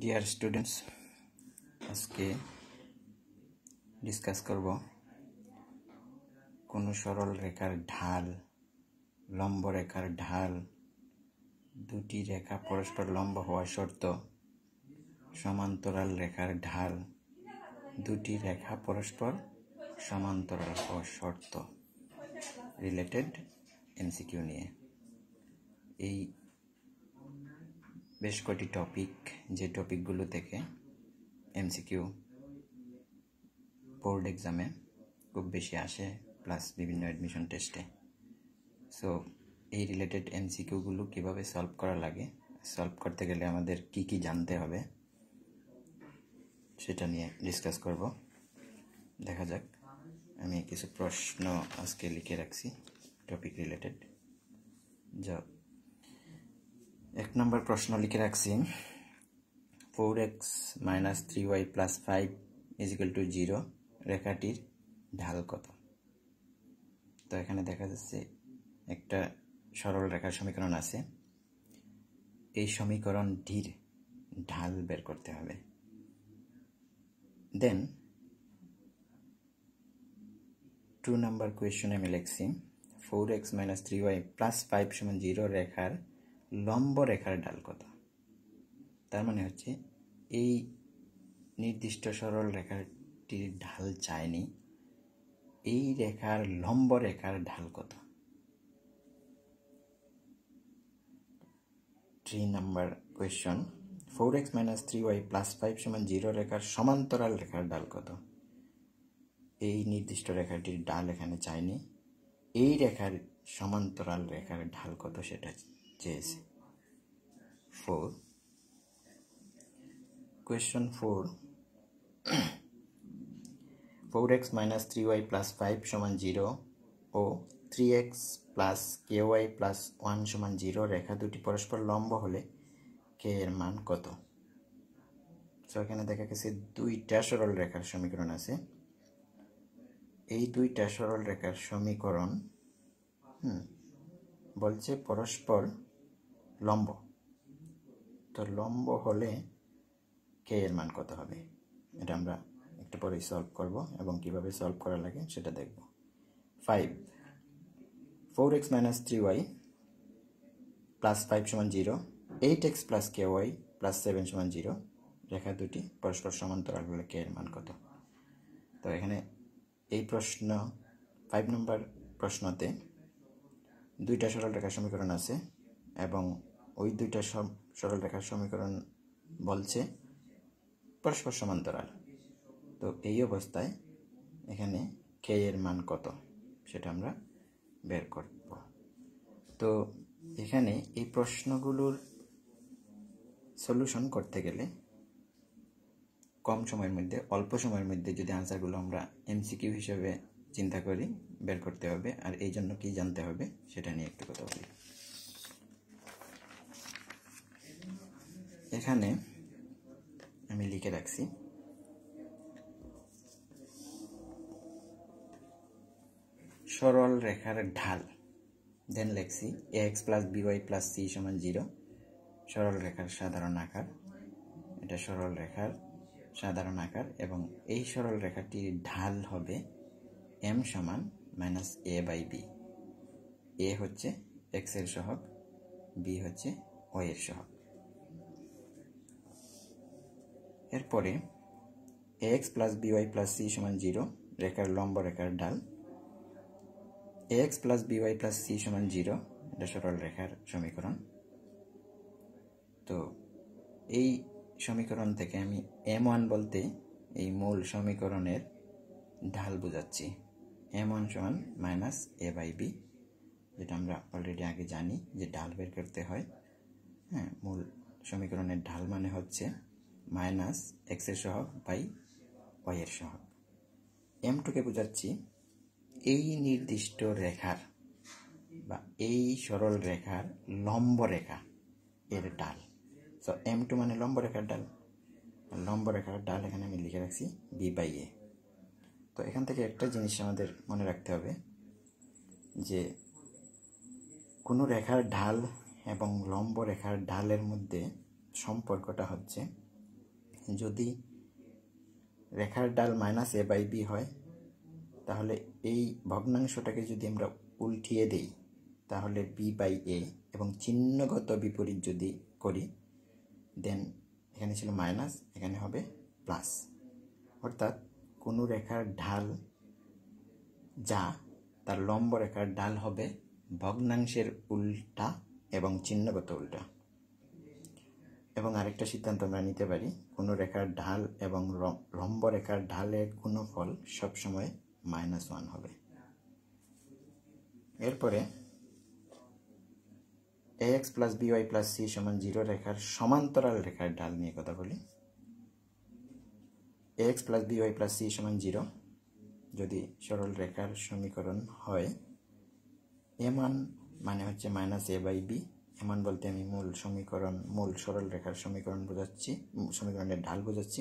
Dear students আজকে discuss করব কোনো সরল রেখার ঢাল, লম্ব রেখার ঢাল, দুটি রেখা পরস্পর লম্ব হওয়া শর্ত, সমান্তরাল রেখার ঢাল, দুটি রেখা পরস্পর সমান্তরাল হওয়া শর্ত রিলেটেড এমসিকিউ নিয়ে। এই বেশ কটি টপিক যে টপিকগুলো থেকে এমসিকিউ বোর্ড এক্সামে খুব বেশি আসে প্লাস বিভিন্ন অ্যাডমিশন টেস্টে সো এই রিলেটেড এমসিকিউগুলো কীভাবে সলভ করা লাগে সলভ করতে গেলে আমাদের কি কি জানতে হবে, সেটা নিয়ে ডিসকাস করব। দেখা যাক, আমি কিছু প্রশ্ন আজকে লিখে রাখছি টপিক রিলেটেড যা এক নম্বর প্রশ্ন লিখে রাখছি। Four x minus three y plus five equal to zero রেখাটির ঢাল কত? তো এখানে দেখা যাচ্ছে একটা সরল রেখার সমীকরণ আছে। এই সমীকরণটির ঢাল বের করতে হবে। দেন টু নাম্বার কোয়েশনে আমি লিখছি। Four x minus three y plus five সমান জিরো রেখার লম্ব রেখার ঢাল কত তার মানে হচ্ছে, এই নির্দিষ্ট সরল রেখাটির ঢাল চায়নি, এই রেখার লম্ব রেখার ঢাল কত three number question four x minus three y plus five সমান জিরো রেখার সমান্তরাল রেখার ডাল কত? এই নির্দিষ্ট রেখাটির ডাল এখানে চায়নি, এই রেখার সমান্তরাল রেখার ঢাল কত সেটা চেয়েছে four four x minus three y plus five সমান জিরো ও three x plus k y plus one সমান জিরো রেখা দুটি পরস্পর লম্ব হলে কে এর মান কত? সো এখানে দেখা গেছে দুইটা সরল রেখার সমীকরণ আছে। এই দুইটা সরল রেখার সমীকরণ বলছে পরস্পর লম্ব। তো লম্ব হলে কে এর মান কত হবে? এটা আমরা একটু পরেই সলভ করব এবং কীভাবে সলভ করা লাগে সেটা দেখব। Five four x minus three y plus five সমান zero eight x plus k y plus seven সমান জিরো রেখা দুটি পরস্পর সমান্তরাল হলে কে এর মান কত? তো এখানে এই প্রশ্ন ফাইভ নম্বর প্রশ্নতে দুইটা সরল রেখার সমীকরণ আছে এবং ওই দুইটা সরল রেখার সমীকরণ বলছে পরস্পর সমান্তরাল। তো এই অবস্থায় এখানে কে এর মান কত সেটা আমরা বের করব। তো এখানে এই প্রশ্নগুলোর সলিউশন করতে গেলে কম সময়ের মধ্যে, অল্প সময়ের মধ্যে যদি আনসারগুলো আমরা এমসিকিউ হিসেবে চিন্তা করি বের করতে হবে আর এই জন্য কি জানতে হবে সেটা নিয়ে একটু কথা বলি। এখানে আমি লিখে রাখছি, সরল রেখার ঢাল। Then লেখছি a x plus b y plus c সমান জিরো সরল রেখার সাধারণ আকার। এটা সরল রেখার সাধারণ আকার এবং এই সরল রেখাটির ঢাল হবে এম সমান minus a by b a হচ্ছে এক্সের সহগ বি হচ্ছে ওয়াই এর সহগ। এরপরে x plus b y plus c সমান জিরো রেখার লম্ব, রেখার a x plus b y plus c সমান জিরো এটা সরল রেখার সমীকরণ। তো এই সমীকরণ থেকে আমি এম ওয়ান বলতে এই মূল সমীকরণের ঢাল বোঝাচ্ছি। এম ওয়ান সমান মাইনাস এ বাই বি, যেটা আমরা অলরেডি আগে জানি যে ঢাল বের করতে হয়। হ্যাঁ মূল সমীকরণের ঢাল মানে হচ্ছে মাইনাস এক্সের সহগ বাই ওয়াইয়ের সহগ। এম টুকে বোঝাচ্ছি, এই নির্দিষ্ট রেখার বা এই সরল রেখার লম্ব রেখা এর ডাল সো এম টু মানে লম্ব রেখার ডাল লম্ব রেখার ডাল এখানে আমি লিখে রাখছি বি বাই এ। তো এখান থেকে একটা জিনিস আমাদের মনে রাখতে হবে যে কোনো রেখার ঢাল এবং লম্ব রেখার ঢালের মধ্যে সম্পর্কটা হচ্ছে যদি রেখার ডাল মাইনাস এ বাই বি হয়, তাহলে এই ভগ্নাংশটাকে যদি আমরা উল্টিয়ে দেই, তাহলে বি বাই এ এবং চিহ্নগত বিপরীত যদি করি দেন এখানে ছিল মাইনাস এখানে হবে প্লাস অর্থাৎ কোনো রেখার ঢাল যা তার লম্ব রেখার ডাল হবে ভগ্নাংশের উল্টা এবং চিহ্নগত উল্টা। এবং আরেকটা সিদ্ধান্ত আমরা নিতে পারি, কোনো রেখার ঢাল এবং লম্ব রেখার ঢালের গুণফল সবসময় মাইনাস ওয়ান হবে। এরপরে A X plus B Y plus C সমান জিরো রেখার সমান্তরাল রেখার ঢাল নিয়ে কথা বলি। X plus B Y plus C সমান জিরো যদি সরল রেখার সমীকরণ হয় এমান মানে হচ্ছে মাইনাস এ বাই বি এমান বলতে আমি মূল সমীকরণ, মূল সরল রেখার সমীকরণ বোঝাচ্ছি সমীকরণের ঢাল বোঝাচ্ছি।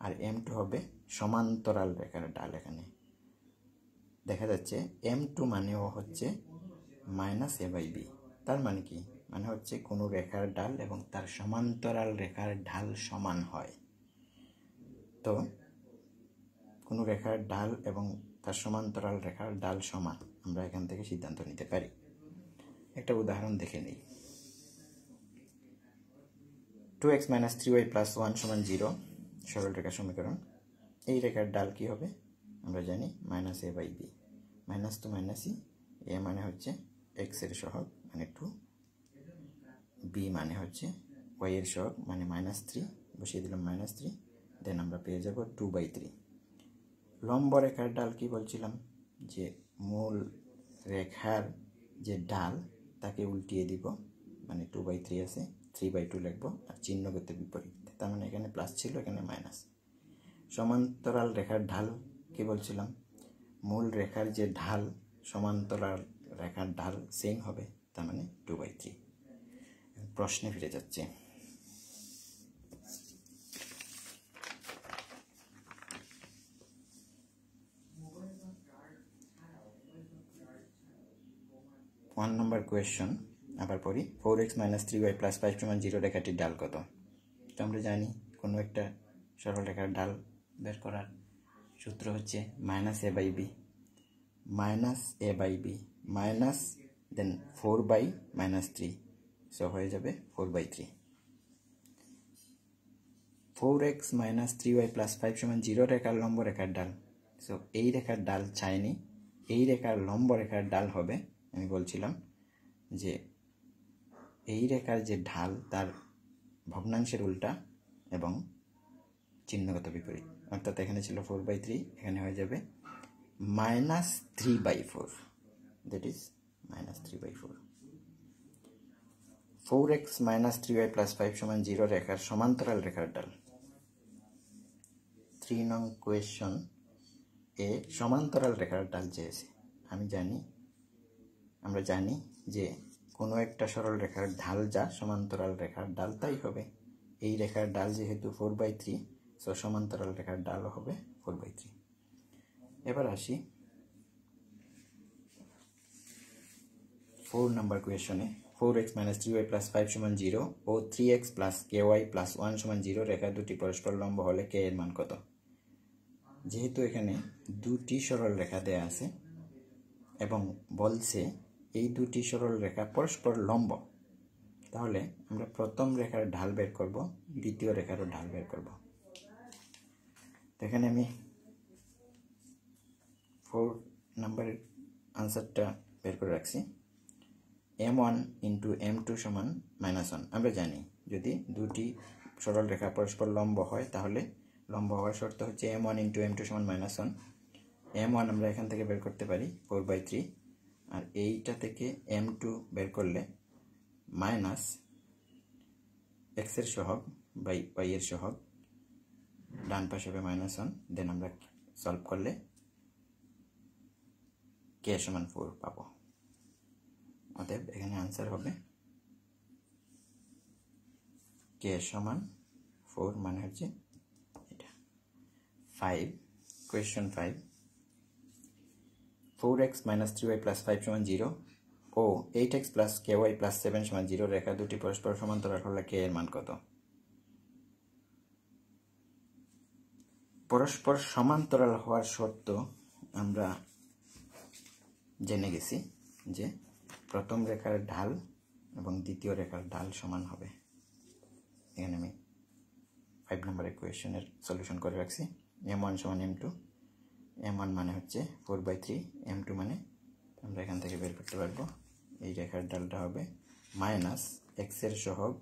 আর এম টু হবে সমান্তরাল রেখার ঢাল এখানে। দেখা যাচ্ছে এম টু মানেও হচ্ছে মাইনাস এ বাই বি তার মানে কি? মানে হচ্ছে কোনো রেখার ডাল এবং তার সমান্তরাল রেখার ঢাল সমান হয়। তো কোনো রেখার ডাল এবং তার সমান্তরাল রেখার ডাল সমান। আমরা এখান থেকে সিদ্ধান্ত নিতে পারি। একটা উদাহরণ দেখে নিই। Two x minus three y plus one সমান জিরো সরল রেখা সমীকরণ। এই রেখার ডাল কি হবে? আমরা জানি minus a by b minus two minus E a মানে হচ্ছে এক্সের সহগ মানে টু বি মানে হচ্ছে ওয়াই এর সহগ মানে মাইনাস থ্রি বসিয়ে দিলাম মাইনাস থ্রি দেন আমরা পেয়ে যাব টু বাই থ্রি লম্ব রেখার ডাল কি বলছিলাম? যে মূল রেখার যে ডাল, তাকে উল্টিয়ে দিব। মানে টু বাই থ্রি আছে থ্রি বাই টু লিখব আর চিহ্ন বিপরীত। তার মানে এখানে প্লাস ছিল, এখানে মাইনাস সমান্তরাল রেখার ঢাল কি বলছিলাম? মূল রেখার যে ঢাল, সমান্তরাল রেখার ঢাল সেম হবে, তার মানে টু বাই থ্রি প্রশ্নে ফিরে যাচ্ছে। ওয়ান নম্বর কোয়েশ্চন আবার পড়ি। Four x minus three y plus five সমান জিরো রেখাটির ডাল কত? তো আমরা জানি কোনো একটা সরল রেখার ডাল বের করার সূত্র হচ্ছে minus a by b minus a by b minus then four by minus three so হয়ে যাবে four by three four x minus three y plus five সমান জিরো রেখার লম্ব রেখার ডাল সো এই রেখার ডাল চাইনি এই রেখার লম্ব রেখার ডাল হবে আমি বলছিলাম যে এই রেখার যে ঢাল, তার ভগ্নাংশের উল্টা এবং চিহ্নগত বিপরীত। অর্থাৎ এখানে ছিল ফোর বাই থ্রি এখানে হয়ে যাবে minus three by four that is minus three by four four x minus three y plus five সমান জিরো রেখার সমান্তরাল রেখার ডাল থ্রি নং কোয়েশন এ সমান্তরাল রেখার ডাল চেয়েছে আমি জানি আমরা জানি যে কোনো একটা সরল রেখার ঢাল যা সমান্তরাল রেখার ডাল তাই হবে। এই রেখার ডাল যেহেতু ফোর বাই থ্রি সো সমান্তরাল রেখার ডালও হবে ফোর বাই থ্রি এবার আসি four number কোয়েশনে four x minus three y plus five সমান জিরো ও three x plus k y plus one সমান জিরো রেখা দুটি পরস্পর লম্ব হলে কে এর মান কত? যেহেতু এখানে দুটি সরল রেখা দেয়া আছে এবং বলছে এই দুটি সরল রেখা পরস্পর লম্ব। তাহলে আমরা প্রথম রেখার ঢাল বের করব, দ্বিতীয় রেখারও ঢাল বের করব। এখানে আমি ফোর নাম্বারের আনসারটা বের করে রাখছি। M one into m two সমান মাইনাস ওয়ান আমরা জানি, যদি দুটি সরল রেখা পরস্পর লম্ব হয়, তাহলে লম্ব হওয়ার শর্ত হচ্ছে M one into M two সমান মাইনাস ওয়ান এম ওয়ান আমরা এখান থেকে বের করতে পারি ফোর বাই থ্রি আর এইটা থেকে এম টু বের করলে মাইনাস এক্সের সহগ বাই ওয়াই এর সহগ, ডান পাশে হবে মাইনাস ওয়ান দেন আমরা সলভ করলে কে সমান ফোর পাবো। অতএব এখানে আনসার হবে কে সমান ফোর মানে হচ্ছে এটা। Five question five four X minus three Y plus five সমান জিরো ও eight X plus K Y plus seven সমান জিরো রেখা দুটি পরস্পর সমান্তরাল হলে কে এর মান কত? পরস্পর সমান্তরাল হওয়ার শর্ত আমরা জেনে গেছি যে প্রথম রেখার ঢাল এবং দ্বিতীয় রেখার ঢাল সমান হবে। এখানে আমি ফাইভ নাম্বার ইকুয়েশনের সলিউশন করে রাখছি। এম ওয়ান সমান এম টু এম ওয়ান মানে হচ্ছে four by three M two মানে আমরা এখান থেকে বের করতে পারব। এই রেখার ডালটা হবে মাইনাস এক্সের সহগ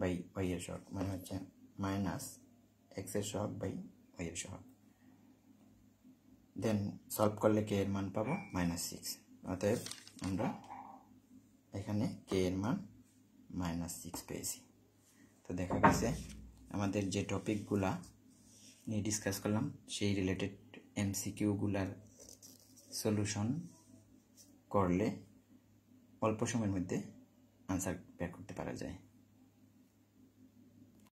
বাই ওয়াইয়ের সহগ মানে হচ্ছে মাইনাস এক্সের সহগ বাই ওয়াইয়ের সহগ। দেন সলভ করলে কে এর মান পাবো মাইনাস সিক্স অতএব আমরা এখানে কে এর মান মাইনাস সিক্স পেয়েছি। তো দেখা গেছে আমাদের যে টপিকগুলা নিয়ে ডিসকাস করলাম, সেই রিলেটেড এমসিকিউগুলার সলিউশন করলে অল্প সময়ের মধ্যে আনসার বের করতে পারা যায়।